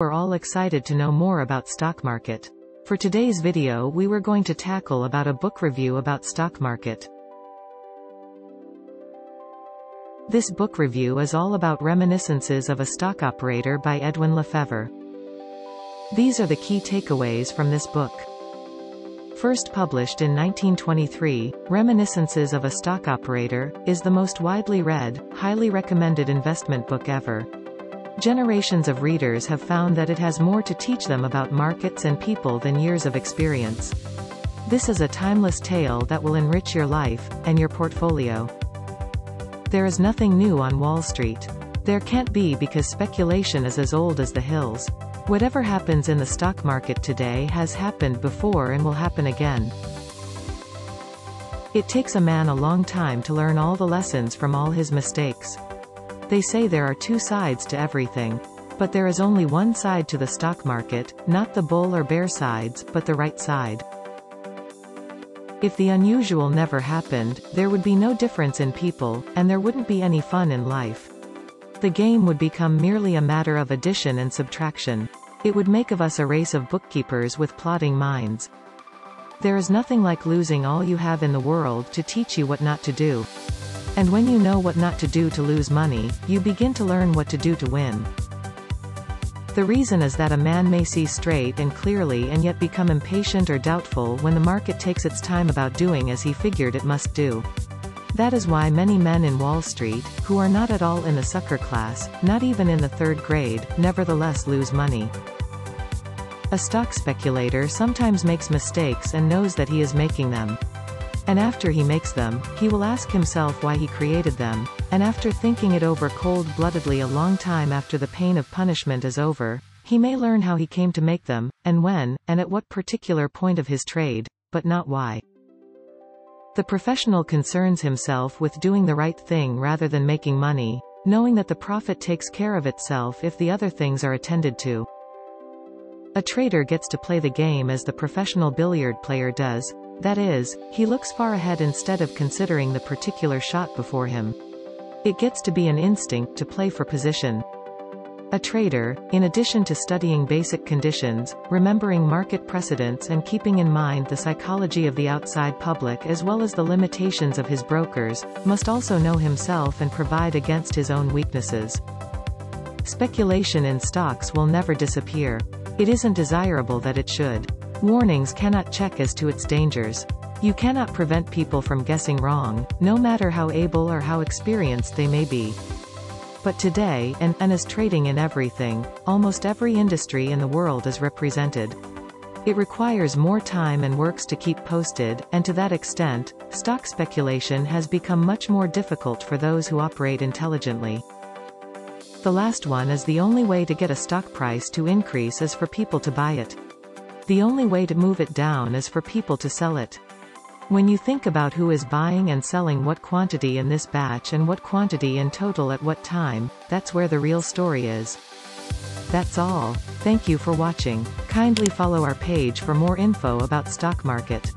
We're all excited to know more about stock market. For today's video we were going to tackle about a book review about stock market. This book review is all about Reminiscences of a Stock Operator by Edwin Lefevre. These are the key takeaways from this book. First published in 1923, Reminiscences of a Stock Operator, is the most widely read, highly recommended investment book ever. Generations of readers have found that it has more to teach them about markets and people than years of experience. This is a timeless tale that will enrich your life, and your portfolio. There is nothing new on Wall Street. There can't be because speculation is as old as the hills. Whatever happens in the stock market today has happened before and will happen again. It takes a man a long time to learn all the lessons from all his mistakes. They say there are two sides to everything. But there is only one side to the stock market, not the bull or bear sides, but the right side. If the unusual never happened, there would be no difference in people, and there wouldn't be any fun in life. The game would become merely a matter of addition and subtraction. It would make of us a race of bookkeepers with plotting minds. There is nothing like losing all you have in the world to teach you what not to do. And when you know what not to do to lose money, you begin to learn what to do to win. The reason is that a man may see straight and clearly and yet become impatient or doubtful when the market takes its time about doing as he figured it must do. That is why many men in Wall Street, who are not at all in the sucker class, not even in the third grade, nevertheless lose money. A stock speculator sometimes makes mistakes and knows that he is making them. And after he makes them, he will ask himself why he created them, and after thinking it over cold-bloodedly a long time after the pain of punishment is over, he may learn how he came to make them, and when, and at what particular point of his trade, but not why. The professional concerns himself with doing the right thing rather than making money, knowing that the profit takes care of itself if the other things are attended to. A trader gets to play the game as the professional billiard player does, that is, he looks far ahead instead of considering the particular shot before him. It gets to be an instinct to play for position. A trader, in addition to studying basic conditions, remembering market precedents and keeping in mind the psychology of the outside public as well as the limitations of his brokers, must also know himself and provide against his own weaknesses. Speculation in stocks will never disappear. It isn't desirable that it should. Warnings cannot check as to its dangers. You cannot prevent people from guessing wrong, no matter how able or how experienced they may be. But today, and, and as trading in everything, almost every industry in the world is represented. It requires more time and works to keep posted, and to that extent, stock speculation has become much more difficult for those who operate intelligently. The last one is the only way to get a stock price to increase is for people to buy it. The only way to move it down is for people to sell it. When you think about who is buying and selling what quantity in this batch and what quantity in total at what time, that's where the real story is. That's all. Thank you for watching. Kindly follow our page for more info about stock market.